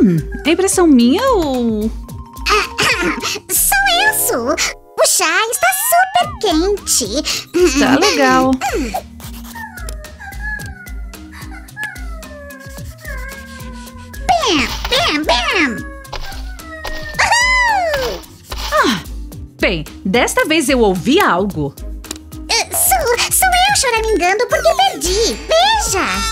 Hum, é impressão minha ou... Sou eu, Su. O chá está super quente. Tá legal. Bam, bam, bam. Uhul! Bem, desta vez eu ouvi algo. Uh, Su, sou eu choramingando porque perdi. Veja.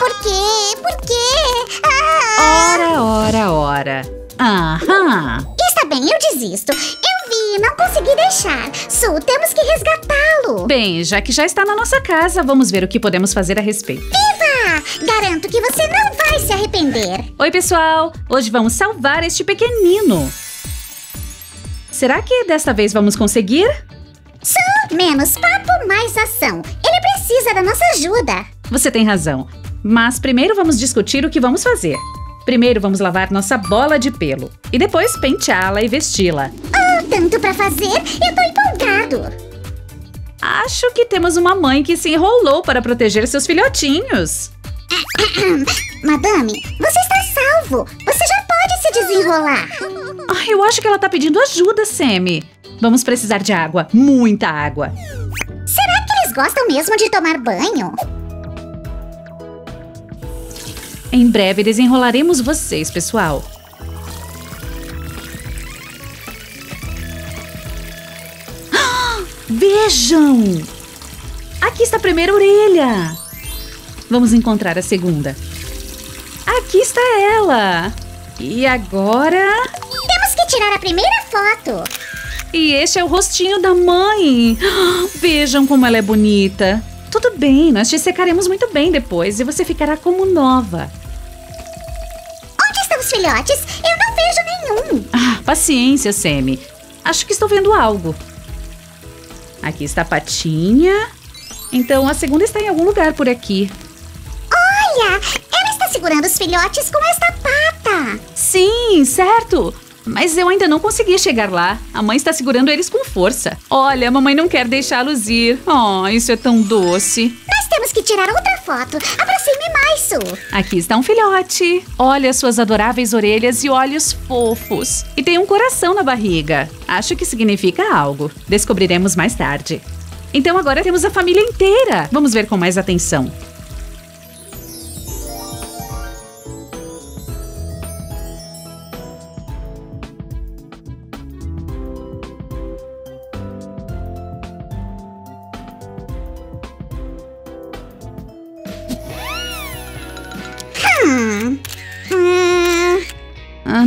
Por quê? Por quê? Ah. Ora, ora, ora. Aham. Está bem, eu desisto. Eu vi, não consegui deixar. Su, temos que resgatá-lo. Bem, já que já está na nossa casa, vamos ver o que podemos fazer a respeito. Viva! Garanto que você não vai se arrepender. Oi, pessoal! Hoje vamos salvar este pequenino. Será que desta vez vamos conseguir? Su, menos papo, mais ação. Ele precisa da nossa ajuda. Você tem razão. Mas primeiro vamos discutir o que vamos fazer. Primeiro vamos lavar nossa bola de pelo e depois penteá-la e vesti-la. Oh, tanto pra fazer, eu tô empolgado. Acho que temos uma mãe que se enrolou para proteger seus filhotinhos. Madame, você está salvo. Você já pode se desenrolar. Ah, eu acho que ela tá pedindo ajuda, Sammy. Vamos precisar de água, muita água. Será que eles gostam mesmo de tomar banho? Em breve desenrolaremos vocês, pessoal. Ah, Vejam! Aqui está a primeira orelha. Vamos encontrar a segunda. Aqui está ela. E agora? Temos que tirar a primeira foto. E este é o rostinho da mãe. Ah, Vejam como ela é bonita. Tudo bem, nós te secaremos muito bem depois e você ficará como nova. Os filhotes? Eu não vejo nenhum. Ah, paciência, Sammy. Acho que estou vendo algo. Aqui está a patinha. Então a segunda está em algum lugar por aqui. Olha, ela está segurando os filhotes com esta pata. Sim, certo. Mas eu ainda não consegui chegar lá. A mãe está segurando eles com força. Olha, a mamãe não quer deixá-los ir. Oh, isso é tão doce. Temos que tirar outra foto. Aproxime mais, Su. Aqui está um filhote. Olha suas adoráveis orelhas e olhos fofos. E tem um coração na barriga. Acho que significa algo. Descobriremos mais tarde. Então agora temos a família inteira. Vamos ver com mais atenção.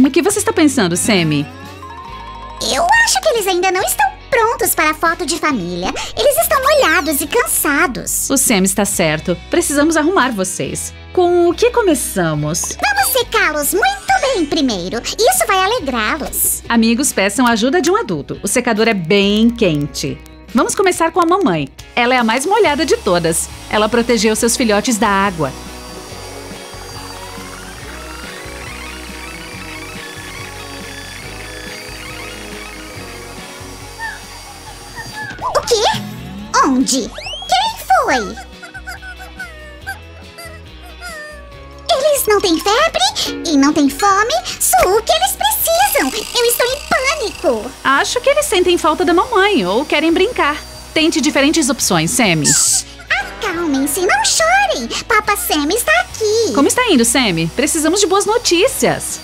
No que você está pensando, Sammy? eu acho que eles ainda não estão prontos para a foto de família. Eles estão molhados e cansados. O Sam está certo. Precisamos arrumar vocês. Com o que começamos? Vamos secá-los muito bem primeiro. Isso vai alegrá-los. Amigos, peçam a ajuda de um adulto. O secador é bem quente. Vamos começar com a mamãe. Ela é a mais molhada de todas. Ela protegeu seus filhotes da água. Quem foi? Eles não têm febre e não têm fome. Su, o que eles precisam? Eu estou em pânico. Acho que eles sentem falta da mamãe ou querem brincar. Tente diferentes opções, Sammy. Acalmem-se, não chorem. Papa Sam está aqui. Como está indo, Sammy? Precisamos de boas notícias.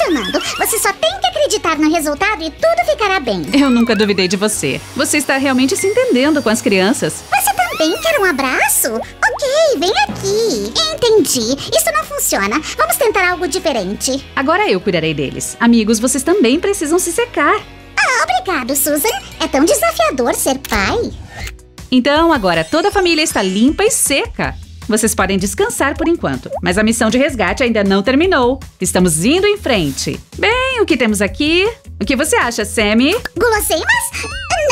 Funcionando. Você só tem que acreditar no resultado e tudo ficará bem. Eu nunca duvidei de você. Você está realmente se entendendo com as crianças. Você também quer um abraço? Ok, vem aqui. Entendi. Isso não funciona. Vamos tentar algo diferente. Agora eu cuidarei deles. Amigos, vocês também precisam se secar. Ah, obrigado, Susan. É tão desafiador ser pai. Então, agora toda a família está limpa e seca. Vocês podem descansar por enquanto, mas a missão de resgate ainda não terminou. Estamos indo em frente. Bem, o que temos aqui? O que você acha, Sammy? Guloseimas?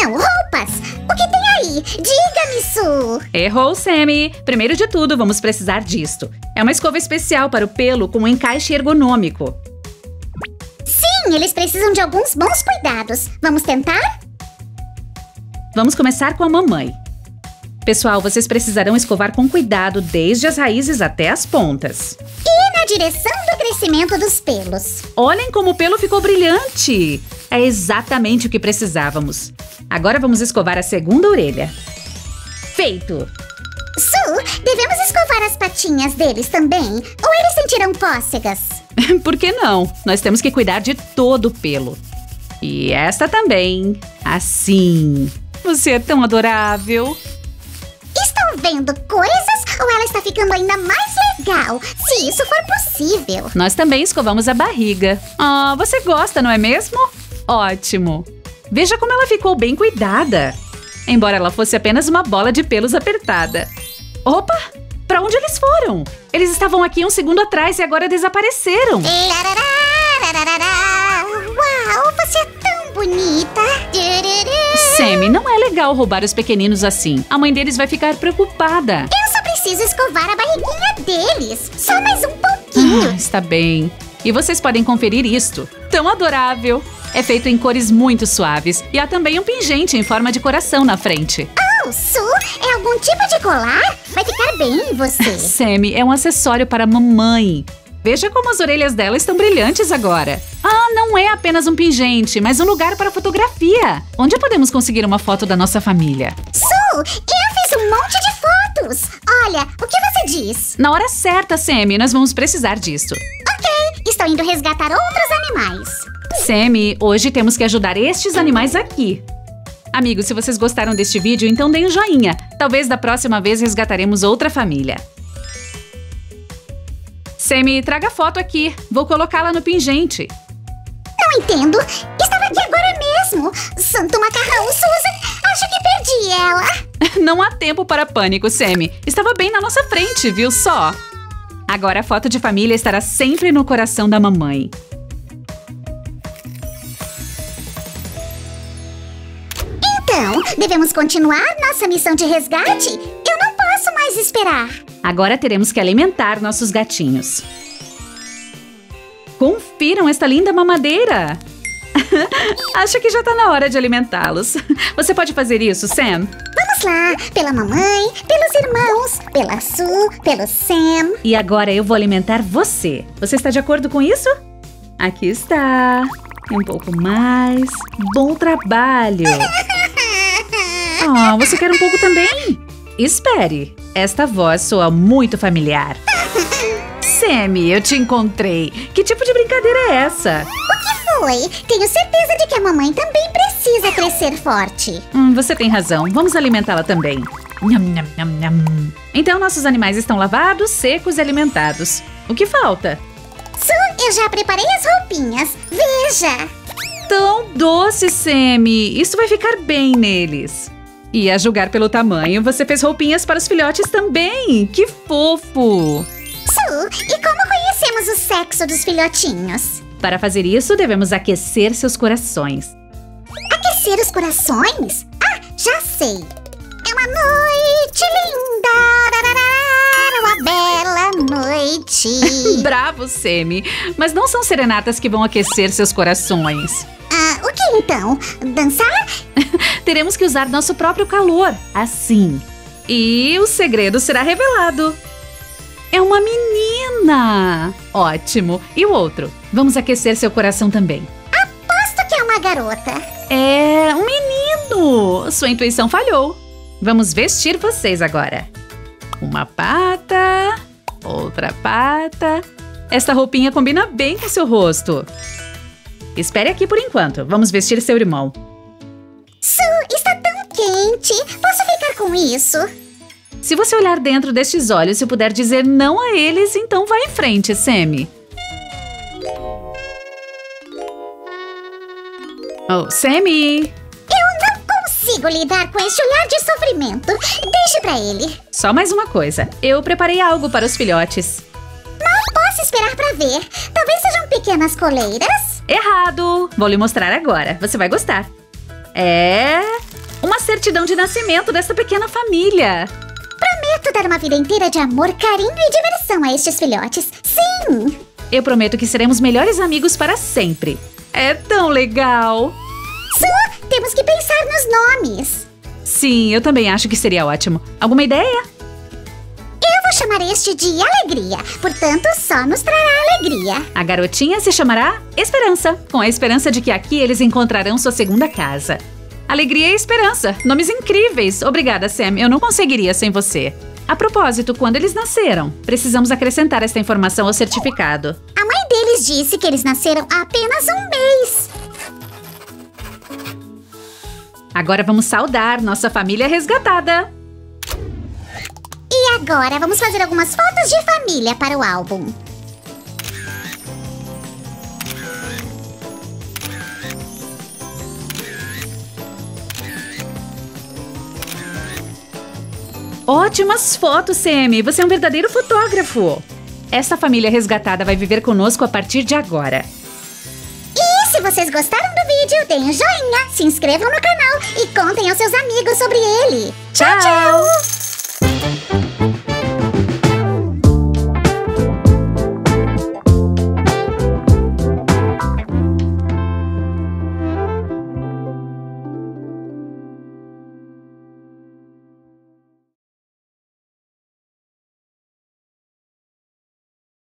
Não, roupas. O que tem aí? Diga-me, Su. Errou, Sammy. Primeiro de tudo, vamos precisar disto. É uma escova especial para o pelo com um encaixe ergonômico. Sim, eles precisam de alguns bons cuidados. Vamos tentar? Vamos começar com a mamãe. Pessoal, vocês precisarão escovar com cuidado desde as raízes até as pontas. E na direção do crescimento dos pelos. Olhem como o pelo ficou brilhante! É exatamente o que precisávamos. Agora vamos escovar a segunda orelha. Feito! Su, devemos escovar as patinhas deles também? Ou eles sentirão cócegas? Por que não? Nós temos que cuidar de todo o pelo. E esta também. Assim. Você é tão adorável. Vendo coisas ou ela está ficando ainda mais legal? Se isso for possível. Nós também escovamos a barriga. Ah, você gosta, não é mesmo? Ótimo. Veja como ela ficou bem cuidada. Embora ela fosse apenas uma bola de pelos apertada. Opa! Para onde eles foram? Eles estavam aqui um segundo atrás e agora desapareceram. Uau, você é bonita. Sammy, não é legal roubar os pequeninos assim. A mãe deles vai ficar preocupada. Eu só preciso escovar a barriguinha deles. Só mais um pouquinho. Ah, está bem. E vocês podem conferir isto. Tão adorável. É feito em cores muito suaves. E há também um pingente em forma de coração na frente. Oh, Su, é algum tipo de colar? Vai ficar bem em você. Sammy, é um acessório para a mamãe. Veja como as orelhas dela estão brilhantes agora. Ah, não é apenas um pingente, mas um lugar para fotografia. Onde podemos conseguir uma foto da nossa família? Su, eu fiz um monte de fotos. Olha, o que você diz? Na hora certa, Sammy, nós vamos precisar disso. Ok, estou indo resgatar outros animais. Sammy, hoje temos que ajudar estes animais aqui. Amigos, se vocês gostaram deste vídeo, então deem um joinha. Talvez da próxima vez resgataremos outra família. Sammy, traga foto aqui. Vou colocá-la no pingente. Não entendo. Estava aqui agora mesmo. Santo macarrão, Susan. Acho que perdi ela. Não há tempo para pânico, Sammy. Estava bem na nossa frente, viu só? Agora a foto de família estará sempre no coração da mamãe. Então, devemos continuar nossa missão de resgate? Eu não posso mais esperar. Agora teremos que alimentar nossos gatinhos. Confiram esta linda mamadeira! Acho que já tá na hora de alimentá-los. Você pode fazer isso, Sam? Vamos lá, pela mamãe, pelos irmãos, pela Su, pelo Sam. E agora eu vou alimentar você. Você está de acordo com isso? Aqui está. Um pouco mais. Bom trabalho! Ah, você quer um pouco também? Espere, esta voz soa muito familiar. Sammy, eu te encontrei. Que tipo de brincadeira é essa? O que foi? Tenho certeza de que a mamãe também precisa crescer forte. Hum, você tem razão. Vamos alimentá-la também. Nham, nham, nham, nham. Então, nossos animais estão lavados, secos e alimentados. O que falta? Su, eu já preparei as roupinhas. Veja! Tão doce, Sammy. Isso vai ficar bem neles. E a julgar pelo tamanho, você fez roupinhas para os filhotes também. Que fofo! E como conhecemos o sexo dos filhotinhos? Para fazer isso, devemos aquecer seus corações. Aquecer os corações? Ah, já sei! É uma noite linda! Uma bela noite! Bravo, Semi! Mas não são serenatas que vão aquecer seus corações. Ah, o que então? Dançar? Teremos que usar nosso próprio calor, assim. E o segredo será revelado. É uma menina! Ótimo! E o outro? Vamos aquecer seu coração também. Aposto que é uma garota. É um menino! Sua intuição falhou. Vamos vestir vocês agora. Uma pata, outra pata. Esta roupinha combina bem com seu rosto. Espere aqui por enquanto. Vamos vestir seu irmão. Su, está tão quente. Posso ficar com isso? Se você olhar dentro destes olhos e puder dizer não a eles, então vá em frente, Sammy. Oh, Sammy! Eu não consigo lidar com esse olhar de sofrimento. Deixe pra ele. Só mais uma coisa. Eu preparei algo para os filhotes. Mal posso esperar pra ver. Talvez sejam pequenas coleiras. Errado! Vou lhe mostrar agora. Você vai gostar. É... Uma certidão de nascimento desta pequena família. Prometo dar uma vida inteira de amor, carinho e diversão a estes filhotes. Sim! Eu prometo que seremos melhores amigos para sempre. É tão legal! Su, temos que pensar nos nomes. Sim, eu também acho que seria ótimo. Alguma ideia? Eu vou chamar este de alegria, portanto, só nos trará alegria. A garotinha se chamará Esperança, com a esperança de que aqui eles encontrarão sua segunda casa. Alegria e esperança, nomes incríveis. Obrigada, Sam, eu não conseguiria sem você. A propósito, quando eles nasceram, precisamos acrescentar esta informação ao certificado. A mãe deles disse que eles nasceram há apenas um mês. Agora vamos saudar nossa família resgatada. E agora vamos fazer algumas fotos de família para o álbum. Ótimas fotos, Semi. Você é um verdadeiro fotógrafo. Essa família resgatada vai viver conosco a partir de agora. E se vocês gostaram do vídeo, deem um joinha, se inscrevam no canal e contem aos seus amigos sobre ele. Tchau! tchau.